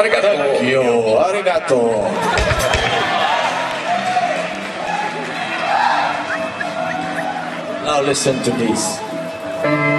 Thank you. Arigato. Now listen to this.